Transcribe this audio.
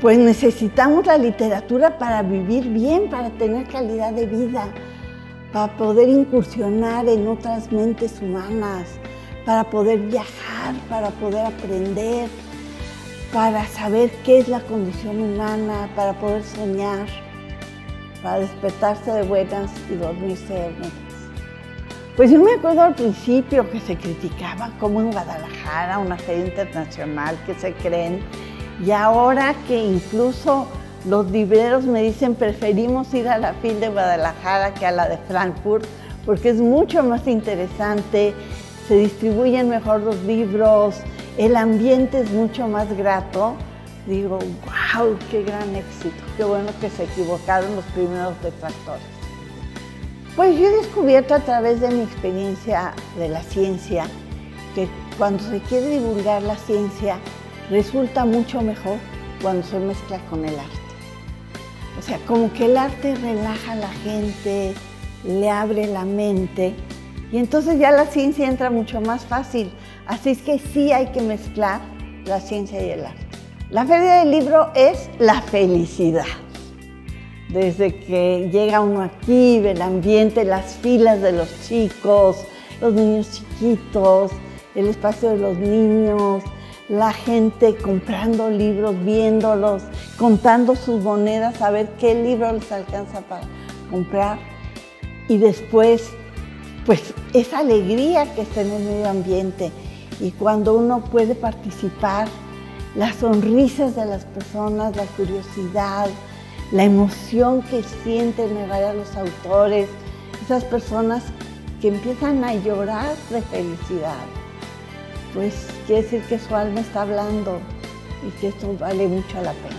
pues necesitamos la literatura para vivir bien, para tener calidad de vida, para poder incursionar en otras mentes humanas, para poder viajar, para poder aprender, para saber qué es la condición humana, para poder soñar, para despertarse de buenas y dormirse de buenas. Pues yo me acuerdo al principio que se criticaba como en Guadalajara, una feria internacional que se creen, y ahora que incluso los libreros me dicen preferimos ir a la FIL de Guadalajara que a la de Frankfurt, porque es mucho más interesante, se distribuyen mejor los libros, el ambiente es mucho más grato. Digo, wow, qué gran éxito, qué bueno que se equivocaron los primeros detractores. Pues yo he descubierto a través de mi experiencia de la ciencia que cuando se quiere divulgar la ciencia resulta mucho mejor cuando se mezcla con el arte. O sea, como que el arte relaja a la gente, le abre la mente y entonces ya la ciencia entra mucho más fácil. Así es que sí hay que mezclar la ciencia y el arte. La feria del libro es la felicidad. Desde que llega uno aquí, ve el ambiente, las filas de los chicos, los niños chiquitos, el espacio de los niños, la gente comprando libros, viéndolos, contando sus monedas, a ver qué libro les alcanza para comprar. Y después, pues esa alegría que está en el medio ambiente. Y cuando uno puede participar, las sonrisas de las personas, la curiosidad, la emoción que sienten en a los autores, esas personas que empiezan a llorar de felicidad pues quiere decir que su alma está hablando y que esto vale mucho la pena.